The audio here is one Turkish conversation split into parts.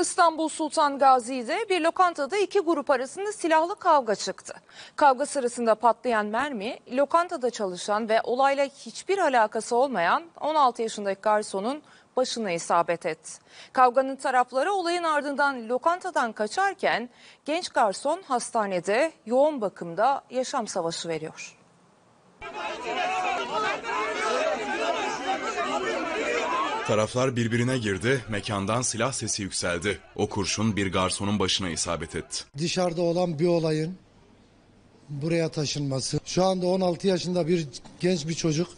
İstanbul Sultan Gazi'de bir lokantada iki grup arasında silahlı kavga çıktı. Kavga sırasında patlayan mermi lokantada çalışan ve olayla hiçbir alakası olmayan 16 yaşındaki garsonun başına isabet etti. Kavganın tarafları olayın ardından lokantadan kaçarken genç garson hastanede yoğun bakımda yaşam savaşı veriyor. Taraflar birbirine girdi, mekandan silah sesi yükseldi. O kurşun bir garsonun başına isabet etti. dışarıda olan bir olayın buraya taşınması. Şu anda 16 yaşında bir genç bir çocuk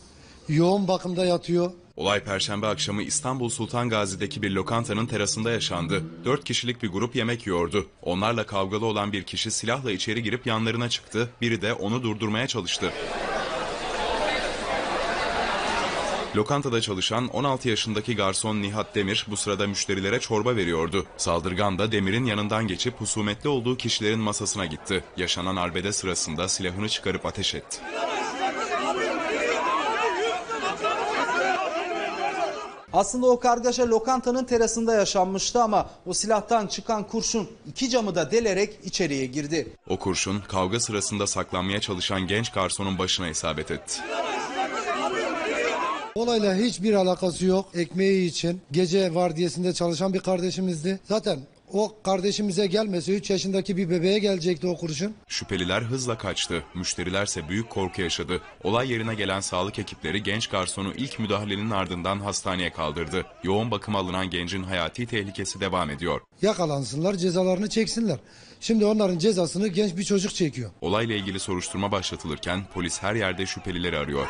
yoğun bakımda yatıyor. Olay perşembe akşamı İstanbul Sultan Gazi'deki bir lokantanın terasında yaşandı. Dört kişilik bir grup yemek yiyordu. Onlarla kavgalı olan bir kişi silahla içeri girip yanlarına çıktı. Biri de onu durdurmaya çalıştı. Lokantada çalışan 16 yaşındaki garson Nihat Demir bu sırada müşterilere çorba veriyordu. Saldırgan da Demir'in yanından geçip husumetli olduğu kişilerin masasına gitti. Yaşanan arbede sırasında silahını çıkarıp ateş etti. Aslında o kargaşa lokantanın terasında yaşanmıştı ama o silahtan çıkan kurşun iki camı da delerek içeriye girdi. O kurşun kavga sırasında saklanmaya çalışan genç garsonun başına isabet etti. Olayla hiçbir alakası yok. Ekmeği için gece vardiyasında çalışan bir kardeşimizdi. Zaten o kardeşimize gelmese 3 yaşındaki bir bebeğe gelecekti o kurşun. Şüpheliler hızla kaçtı. Müşterilerse büyük korku yaşadı. Olay yerine gelen sağlık ekipleri genç garsonu ilk müdahalenin ardından hastaneye kaldırdı. Yoğun bakıma alınan gencin hayati tehlikesi devam ediyor. Yakalansınlar cezalarını çeksinler. Şimdi onların cezasını genç bir çocuk çekiyor. Olayla ilgili soruşturma başlatılırken polis her yerde şüphelileri arıyor.